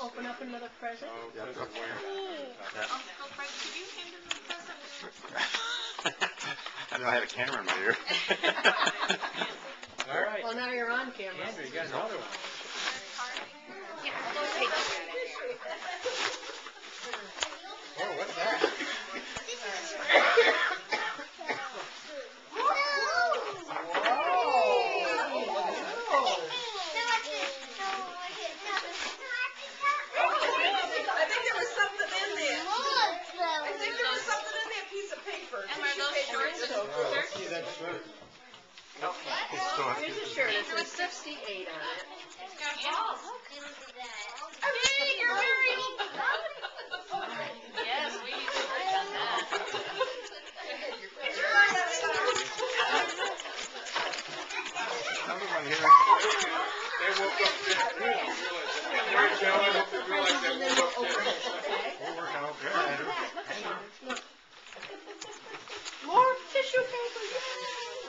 You want open up another present? Oh, yeah, go. Uncle Frank, could you hand him the present? I know I had a camera in my ear. All right. Well, now you're on camera. Andrew, you got another one. Oh, what's that? I think there was something in there. I think there was something in that piece of paper. And are those Tissue paper. shorts? So Oh, good. let's see that shirt. It's still- Here's a shirt, it says sixty-eight on it. Hey, you're married. Yes, we need to work on that. Another one here. They woke up this morning and realized, Mary Jo, I hope you they And then woke up open this it, okay? We're working okay, Andrew. Look. More tissue paper, yay!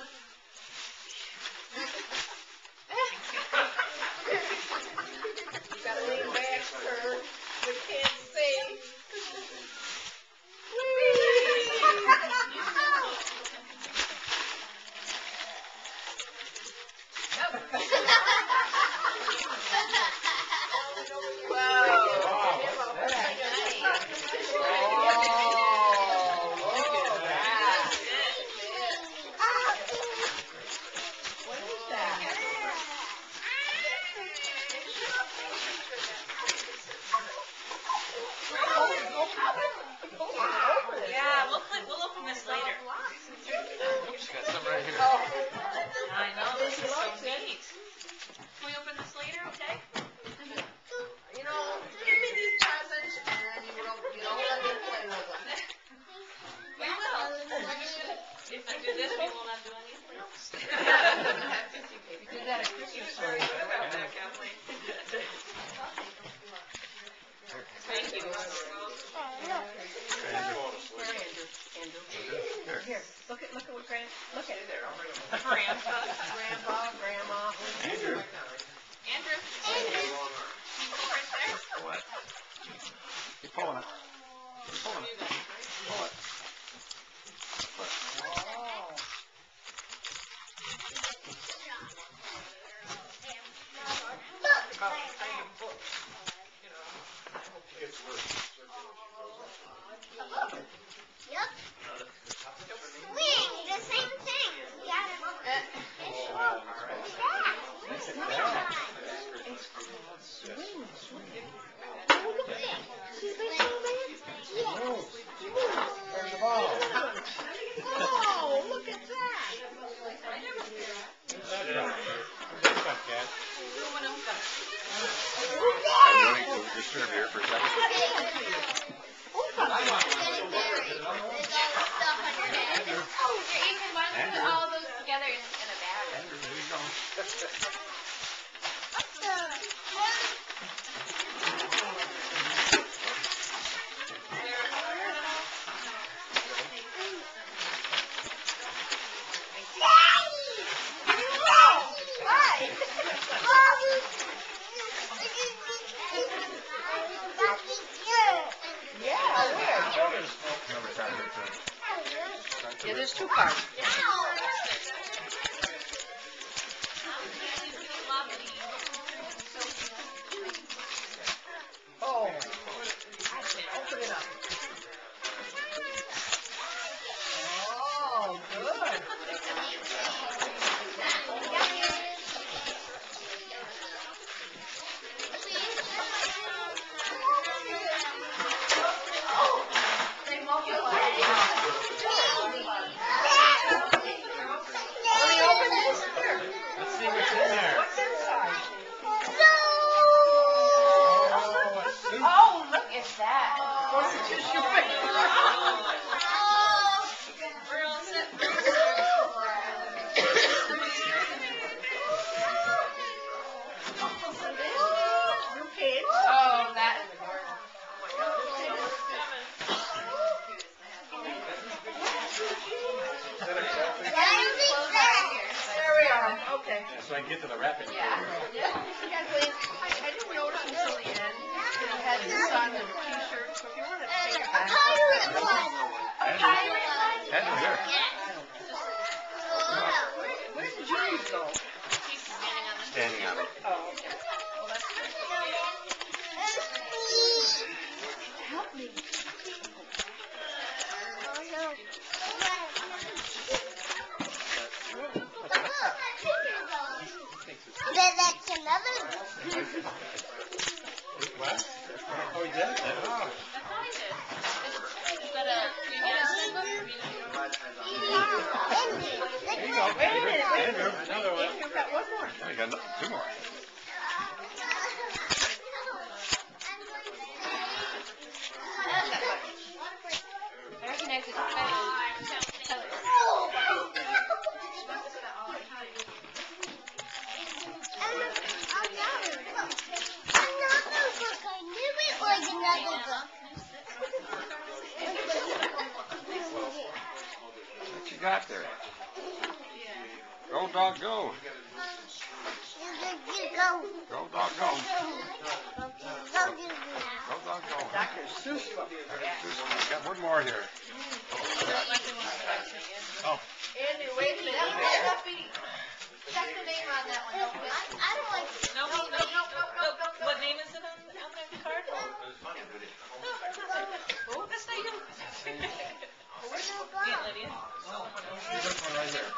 Where's the Going to disturb here for a second. All those together in a bag? Andrew, there you go. Number time, number time. Yeah, there's two cards. I get to the rapid. Yeah, yeah. Kathleen, I, I didn't know it until the end. It had this on the t-shirt, so if you want to take it A back. pirate one. A pirate Andrew, here. Where did Julie go? She's standing on the. Standing on it. Oh, okay. Well, that's good. Help me. Oh no. Then that's another. What? Oh, he did? Oh. I thought I did. Is that a, you get a single? or you There you go. Wait a minute, wait a Andrew, minute. another one. You've got one more. I got no- two more. What you got there? Go, dog, go. Go, dog, go. Go, dog, go. Dr. Seuss book. Got one more here. Oh, Andrew, wait a minute. That must be, check the name on that one. I don't miss it. No, no, no, no, no. What name is it on, the card? Oh, that's not you. Aunt Lydia. this one right here.